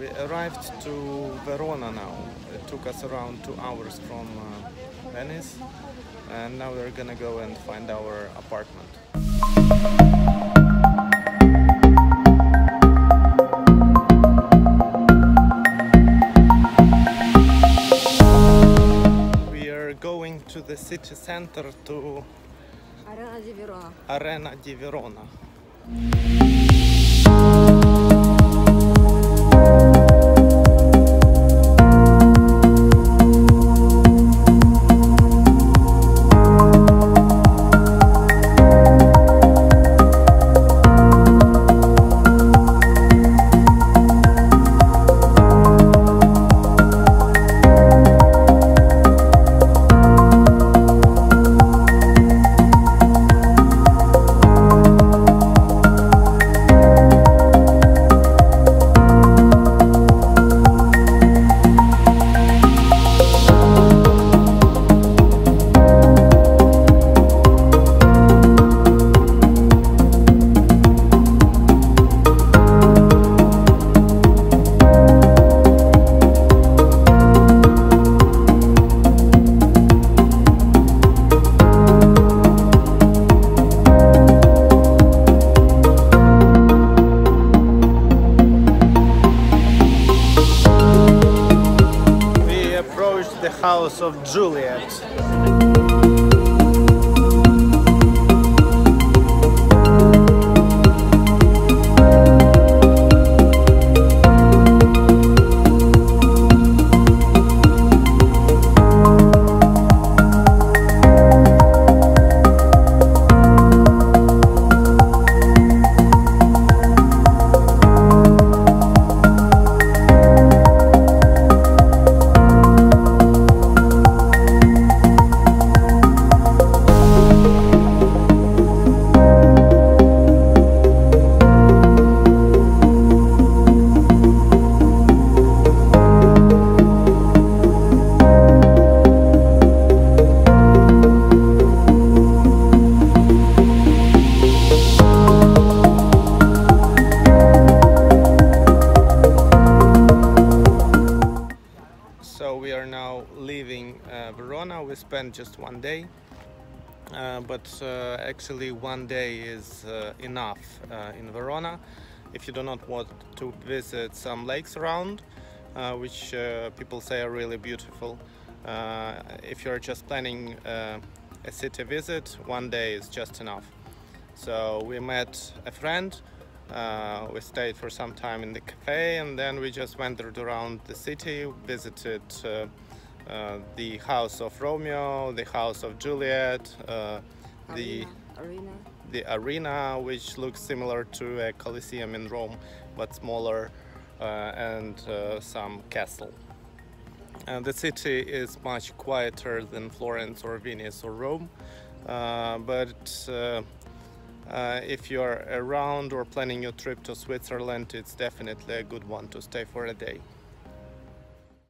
we arrived to Verona now. It took us around two hours from uh, Venice and now we're gonna go and find our apartment. We are going to the city center to Arena di Verona. Arena di Verona. The house of Juliet. So we are now leaving uh, Verona. We spent just one day, uh, but uh, actually one day is uh, enough uh, in Verona if you do not want to visit some lakes around, uh, which people say are really beautiful. If you're just planning a city visit, one day is just enough. So we met a friend. Uh, we stayed for some time in the cafe and then we just wandered around the city, visited uh, uh, the house of Romeo, the house of Juliet, uh, the arena. the arena which looks similar to a Colosseum in Rome but smaller uh, and uh, some castle. And the city is much quieter than Florence or Venice or Rome but uh, if you're around or planning your trip to Switzerland, it's definitely a good one to stay for a day.